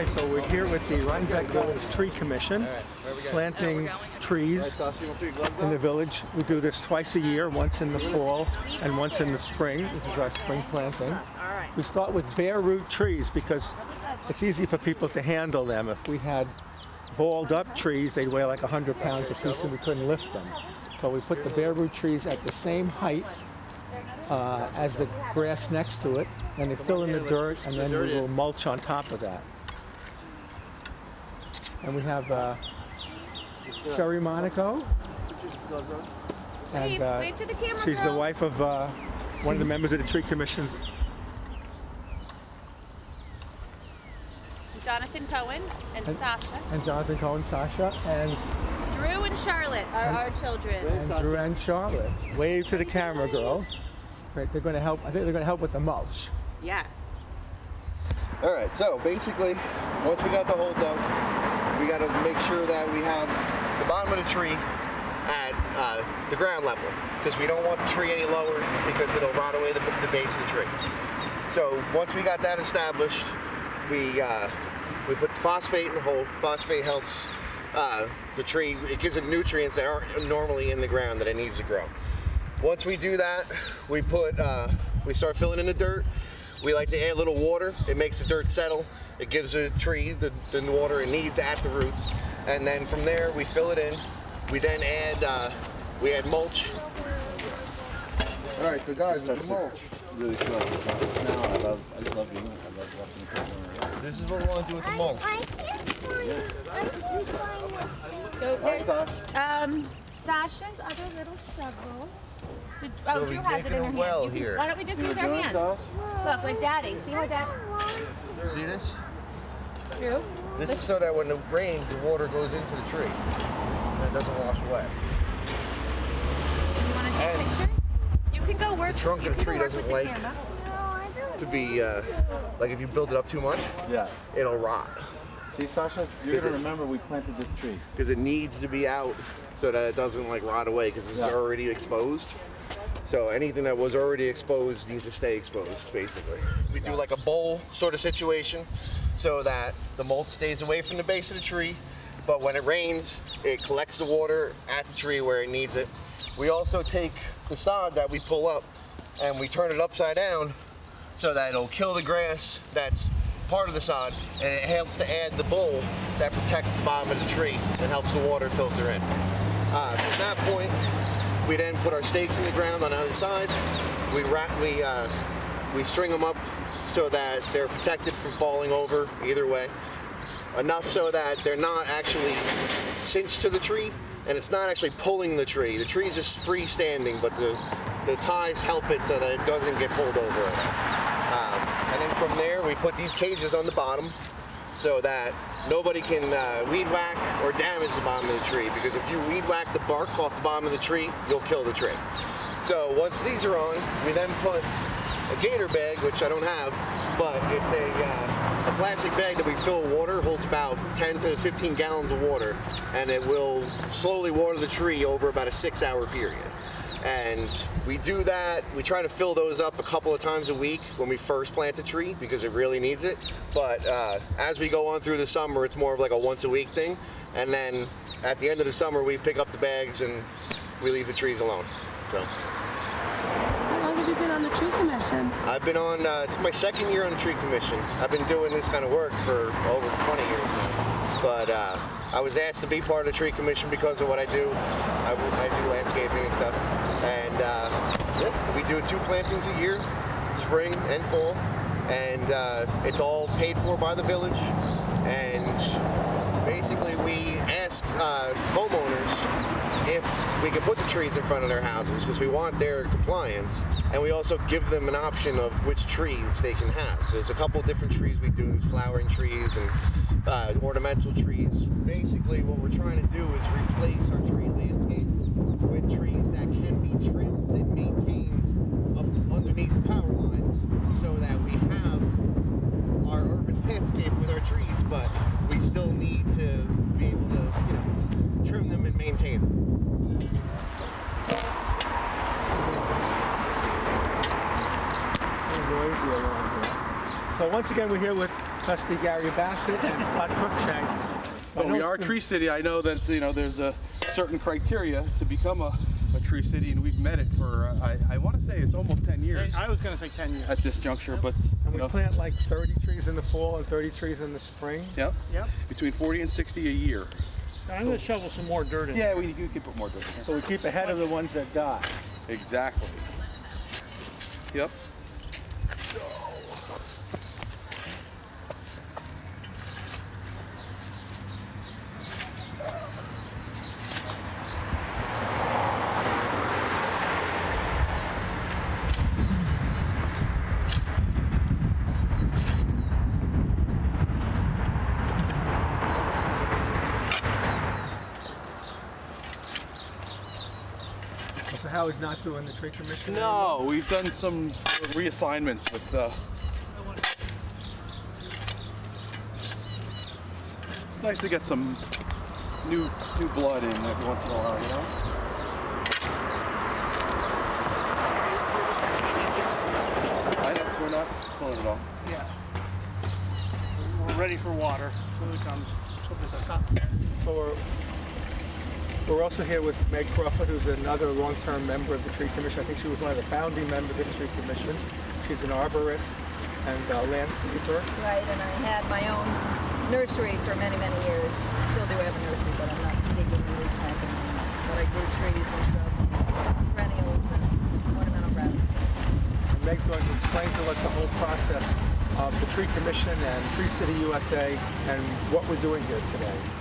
Okay, so we're here with the Rhinebeck Village Tree Commission, planting trees in the village. We do this twice a year, once in the fall and once in the spring. This is our spring planting. We start with bare root trees because it's easy for people to handle them. If we had balled up trees, they'd weigh like 100 pounds a piece and we couldn't lift them. So we put the bare root trees at the same height uh, as the grass next to it, and they fill in the dirt, and then we will mulch on top of that. And we have uh, Sherry Monaco, and uh, wave to the camera, she's the wife of uh, one of the members of the tree commissions. Jonathan Cohen and And- Sasha. And Jonathan Cohen, Sasha, and, Drew and Charlotte are our children. and Drew and Charlotte. Wave to the camera, girls. Right, they're going to help. I think they're going to help with the mulch. Yes. All right, so basically, once we got the hole dug, we got to make sure that we have the bottom of the tree at uh, the ground level because we don't want the tree any lower because it'll rot away the, the base of the tree. So once we got that established, we uh, we put the phosphate in the hole. Phosphate helps uh, the tree. It gives it nutrients that aren't normally in the ground that it needs to grow. Once we do that, we put uh, we start filling in the dirt. We like to add a little water. It makes the dirt settle. It gives the tree the, the water it needs at the roots. And then from there, we fill it in. We then add uh, we add mulch. All right, so guys, with the mulch. really feel like it's not just now. I love, I just love doing it. I love watching the kids. This is what we want to do with the mulch. I can't find it. I can't find it. So Right, there's Sash? um, Sasha's other little shovel. Did, oh, So Drew has it in digging her a hand. well You can- here. Why don't we just See use our hands? Look, like Daddy. See how Dad? See this? Drew. This is so that when it rains, the water goes into the tree and it doesn't wash away. You want to take And- pictures? You can go work. The trunk you of the tree work doesn't the like- No, To be uh, like if you build it up too much, Yeah. it'll rot See, Sasha, you're gonna it- remember we planted this tree. because it needs to be out so that it doesn't like rot away because it's Yeah. already exposed. So anything that was already exposed needs to stay exposed, basically. We do like a bowl sort of situation so that the mulch stays away from the base of the tree, but when it rains, it collects the water at the tree where it needs it. We also take the sod that we pull up and we turn it upside down so that it'll kill the grass that's part of the sod and it helps to add the bowl that protects the bottom of the tree and helps the water filter in. Uh, from that point, we then put our stakes in the ground on either side. We wrap, we uh, we string them up so that they're protected from falling over either way. Enough so that they're not actually cinched to the tree and it's not actually pulling the tree. The tree is just freestanding, but the the ties help it so that it doesn't get pulled over. Um, and then from there, we put these cages on the bottom so that nobody can uh, weed whack or damage the bottom of the tree. Because if you weed whack the bark off the bottom of the tree, you'll kill the tree. So once these are on, we then put a gator bag, which I don't have, but it's a, uh, a plastic bag that we fill with water, holds about 10 to 15 gallons of water, and it will slowly water the tree over about a six hour period. And we do that, we try to fill those up a couple of times a week when we first plant the tree because it really needs it. But uh, as we go on through the summer, it's more of like a once a week thing. And then at the end of the summer, we pick up the bags and we leave the trees alone. So. How long have you been on the tree commission? I've been on, uh, it's my second year on the tree commission. I've been doing this kind of work for over 20 years now. But uh, I was asked to be part of the tree commission because of what I do. I, I do landscaping and stuff. And uh, yeah, we do two plantings a year, spring and fall. And uh, it's all paid for by the village. And basically we ask uh, homeowners if we can put the trees in front of their houses because we want their compliance and we also give them an option of which trees they can have there's a couple different trees we do there's flowering trees and uh, ornamental trees basically what we're trying to do is replace our tree landscape with trees that can be trimmed and maintained underneath the power lines so that we have our urban landscape with our trees, but we still need to be able to, you know, trim them and maintain them. So once again, we're here with trustee Gary Bassett and Scott Cruikshank. I But know we are been- tree city. I know that you know there's a certain criteria to become a, a tree city, and we've met it for uh, I, I want to say it's almost 10 years I was going to say 10 years. at this juncture. But And we know, plant like 30 trees in the fall and 30 trees in the spring. yeah, Yep. between 40 and 60 a year. I'm going to shovel some more dirt in. Yeah, we, we can put more dirt in here. So we keep ahead of the ones that die. Exactly. Yep. So how is not doing the tree commission? No, we've done some reassignments with. Uh, it's nice to get some new new blood in every once in a while, you know. We're not pulling it all. Yeah. We're ready for water when it comes. So there's a cup. So we're, we're also here with Meg Crawford, who's another long-term member of the tree commission. I think she was one of the founding members of the tree commission. She's an arborist and uh, landscaper. Right, and I had my own nursery for many, many years. I still do have a nursery, but I'm not digging and replanting. But I grew trees and shrubs, and perennials, and ornamental grasses. Meg's going to explain to us the whole process of the tree commission and Tree City USA and what we're doing here today.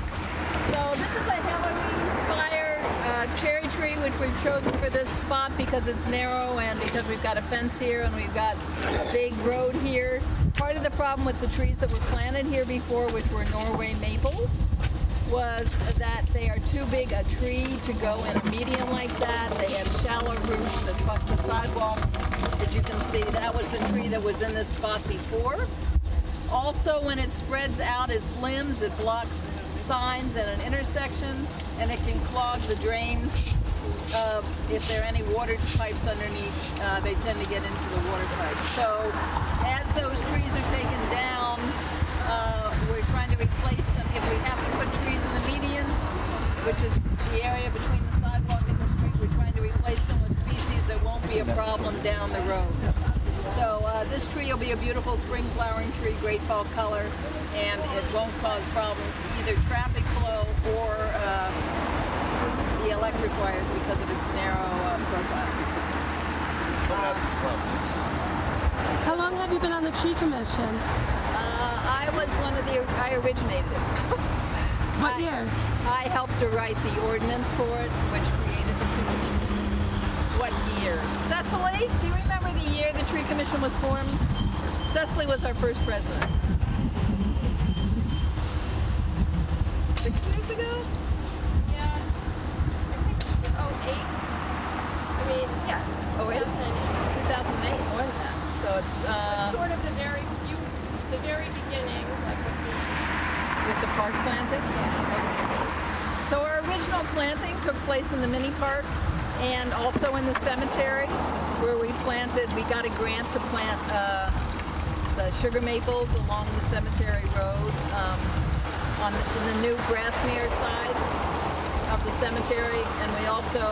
So this is a Halloween-inspired uh, cherry tree, which we've chosen for this spot because it's narrow and because we've got a fence here and we've got a big road here. Part of the problem with the trees that were planted here before, which were Norway maples, was that they are too big a tree to go in a median like that. They have shallow roots that buck the sidewalk. As you can see, that was the tree that was in this spot before. Also, when it spreads out its limbs, it blocks signs at an intersection and it can clog the drains. Uh, if there are any water pipes underneath, uh, they tend to get into the water pipes. So as those trees are taken down, uh, we're trying to replace them. If we have to put trees in the median, which is the area between the sidewalk and the street, we're trying to replace them with species that won't be a problem down the road. So uh, this tree will be a beautiful spring flowering tree, great fall color, and it won't cause problems to either traffic flow or uh, the electric wires because of its narrow uh, profile. Coming out too slow. How long have you been on the tree commission? Uh, I was one of the, I originated it. What I- year? I helped to write the ordinance for it, which created the tree commission. What year? Cecily, do you remember the year the tree commission was formed? Cecily was our first president. Six years ago? Yeah. I think oh eight. I mean, yeah. Oh, eight? 2008, more than that. So it's uh, sort of the very few, the very beginnings, like with the with the park planting. Yeah. So our original planting took place in the mini park and also in the cemetery where we planted, we got a grant to plant uh, the sugar maples along the cemetery road um, on the, the new Grasmere side of the cemetery. And we also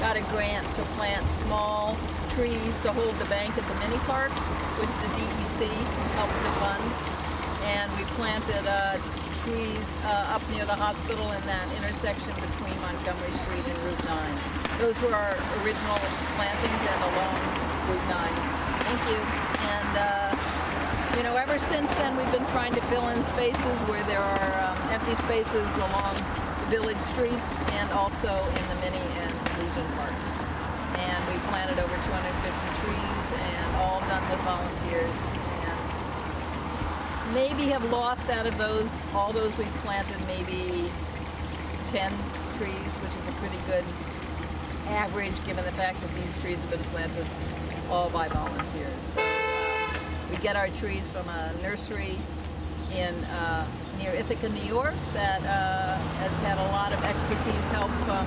got a grant to plant small trees to hold the bank at the mini park, which the DEC helped to fund and we planted uh, trees uh, up near the hospital in that intersection between Montgomery Street and Route 9. Those were our original plantings and along Route 9. Thank you. And, uh, you know, ever since then, we've been trying to fill in spaces where there are um, empty spaces along the village streets and also in the mini and Legion parks. And we planted over 250 trees and all done with volunteers. And maybe have lost out of those, all those we've planted, maybe 10 trees, which is a pretty good average given the fact that these trees have been planted all by volunteers. So uh, we get our trees from a nursery in uh, near Ithaca, New York that uh, has had a lot of expertise help from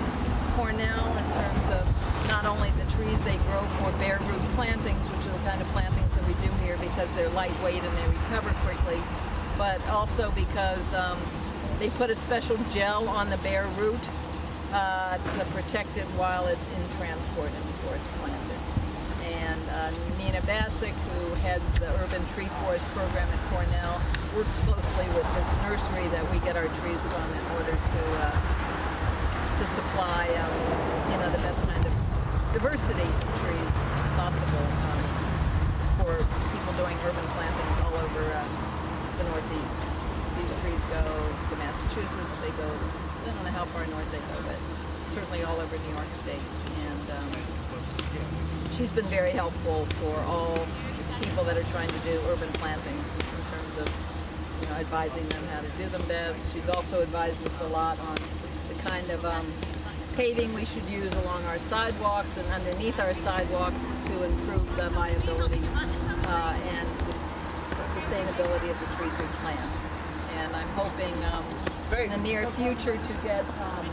Cornell in terms of not only the trees they grow for bare root plantings, which are the kind of plantings that we do here because they're lightweight and they recover quickly, but also because um, they put a special gel on the bare root uh, to protect it while it's in transport and before it's planted. And uh, Nina Bassuk, who heads the Urban Tree Forest Program at Cornell, works closely with this nursery that we get our trees from in order to uh, to supply, um, you know, the best kind of diversity of trees possible for people doing urban plantings all over uh, the Northeast. These trees go to Massachusetts. They go, I don't know how far north they go, but certainly all over New York State. And um, she's been very helpful for all people that are trying to do urban plantings in terms of you know, advising them how to do them best. She's also advised us a lot on the kind of um, paving we should use along our sidewalks and underneath our sidewalks to improve the viability uh, and the sustainability of the trees we plant. And I'm hoping um, in the near future to get um,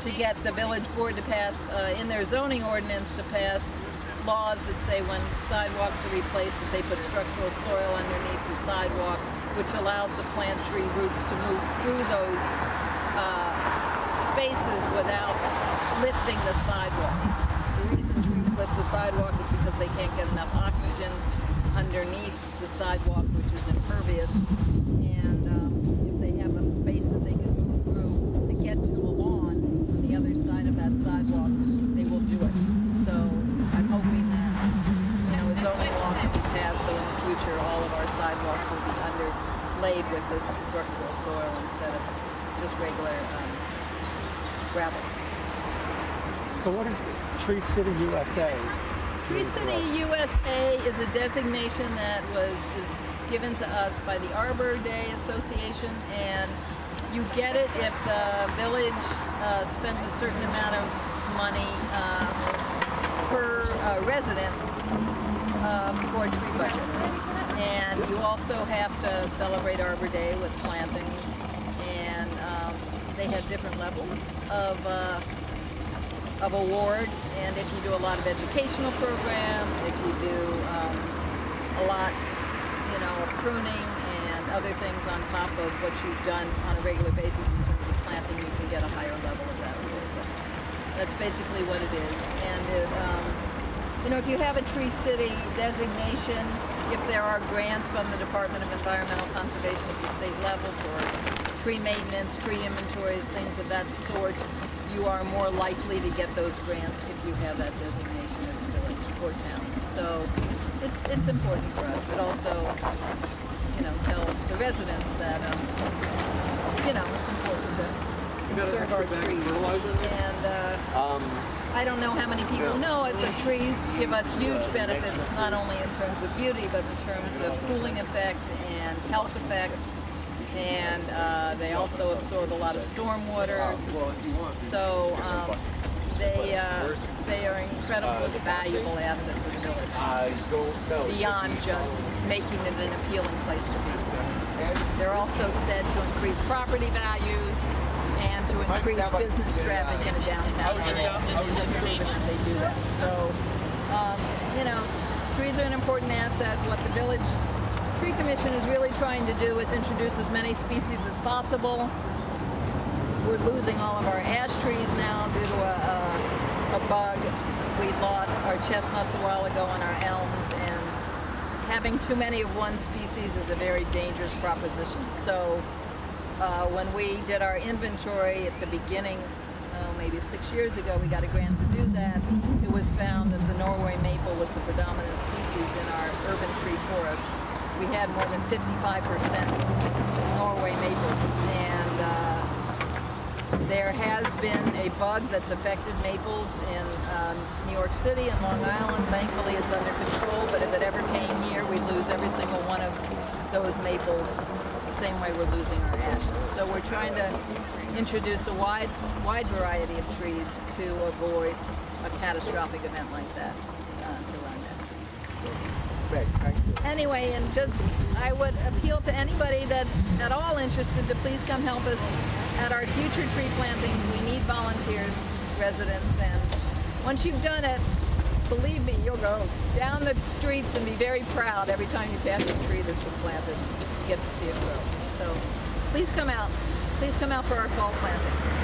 to get the village board to pass, uh, in their zoning ordinance, to pass laws that say when sidewalks are replaced, that they put structural soil underneath the sidewalk, which allows the plant tree roots to move through those spaces without lifting the sidewalk. The reason trees lift the sidewalk is because they can't get enough oxygen underneath the sidewalk, which is impervious. And um, if they have a space that they can move through to get to a lawn on the other side of that sidewalk, they will do it. So I'm hoping that, you know, a zoning law can be passed so in the future all of our sidewalks will be underlaid with this structural soil instead of just regular um, gravel. So what is the Tree City USA? Tree City USA is a designation that was is given to us by the Arbor Day Association, and you get it if the village uh, spends a certain amount of money uh, per uh, resident uh, for a tree budget. And you also have to celebrate Arbor Day with plantings, they have different levels of uh, of award. And if you do a lot of educational program, if you do um, a lot, you know, of pruning and other things on top of what you've done on a regular basis in terms of planting, you can get a higher level of that award. That's basically what it is. And it, um, you know, if you have a Tree City designation, if there are grants from the Department of Environmental Conservation at the state level for tree maintenance, tree inventories, things of that sort, you are more likely to get those grants if you have that designation as a village or town. So it's it's important for us. It also, you know, tells the residents that um, you know it's important to conserve our trees. And uh, Um, I don't know how many people know it, but trees give us huge benefits, not only in terms of beauty, but in terms of cooling effect and health effects. And uh, they also absorb a lot of stormwater. So um, they, uh, they are incredibly valuable asset for the village, beyond just making it an appealing place to be. They're also said to increase property values and to increase business traffic in a downtown area. They do that. So, um, you know, trees are an important asset. What the village tree commission is really trying to do is introduce as many species as possible. We're losing all of our ash trees now due to a, a, a bug. We lost our chestnuts a while ago and our elms, and having too many of one species is a very dangerous proposition. So uh, when we did our inventory at the beginning, uh, maybe six years ago, we got a grant to do that. It was found that the Norway maple was the predominant species in our urban tree forest. We had more than 55% Norway maples, and uh, there has been a bug that's affected maples in um, New York City and Long Island. Thankfully, it's under control, but if it ever came here, we'd lose every single one of those maples the same way we're losing our ashes. So we're trying to introduce a wide, wide variety of trees to avoid a catastrophic event like that Rhinebeck. Anyway, and just, I would appeal to anybody that's at all interested to please come help us at our future tree plantings. We need volunteers, residents, and once you've done it, believe me, you'll go down the streets and be very proud every time you pass a tree that's been planted. get to see it grow. So please come out. Please come out for our fall planting.